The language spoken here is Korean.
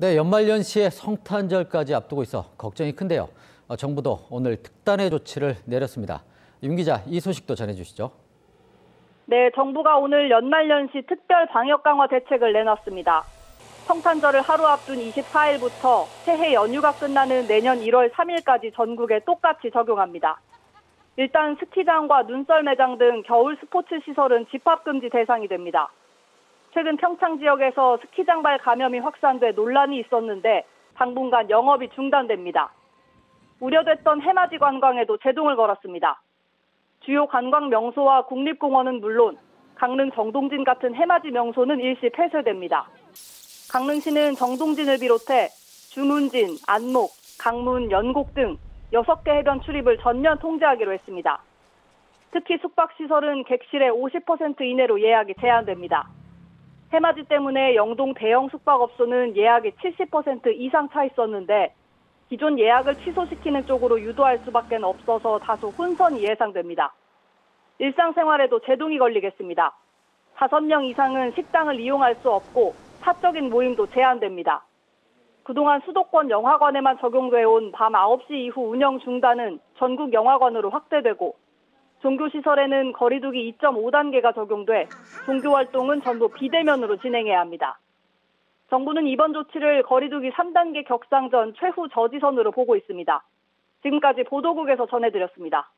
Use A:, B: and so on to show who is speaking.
A: 네, 연말연시에 성탄절까지 앞두고 있어 걱정이 큰데요. 어, 정부도 오늘 특단의 조치를 내렸습니다. 윤 기자, 이 소식도 전해주시죠.
B: 네, 정부가 오늘 연말연시 특별 방역 강화 대책을 내놨습니다. 성탄절을 하루 앞둔 24일부터 새해 연휴가 끝나는 내년 1월 3일까지 전국에 똑같이 적용합니다. 일단 스키장과 눈썰 매장 등 겨울 스포츠 시설은 집합금지 대상이 됩니다. 최근 평창 지역에서 스키장발 감염이 확산돼 논란이 있었는데 당분간 영업이 중단됩니다. 우려됐던 해맞이 관광에도 제동을 걸었습니다. 주요 관광 명소와 국립공원은 물론 강릉 정동진 같은 해맞이 명소는 일시 폐쇄됩니다. 강릉시는 정동진을 비롯해 주문진, 안목, 강문, 연곡 등 6개 해변 출입을 전면 통제하기로 했습니다. 특히 숙박시설은 객실의 50% 이내로 예약이 제한됩니다. 해맞이 때문에 영동 대형 숙박업소는 예약이 70% 이상 차 있었는데 기존 예약을 취소시키는 쪽으로 유도할 수밖에 없어서 다소 혼선이 예상됩니다. 일상생활에도 제동이 걸리겠습니다. 5명 이상은 식당을 이용할 수 없고 사적인 모임도 제한됩니다. 그동안 수도권 영화관에만 적용돼 온 밤 9시 이후 운영 중단은 전국 영화관으로 확대되고 종교시설에는 거리두기 2.5단계가 적용돼 종교 활동은 전부 비대면으로 진행해야 합니다. 정부는 이번 조치를 거리두기 3단계 격상 전 최후 저지선으로 보고 있습니다. 지금까지 보도국에서 전해드렸습니다.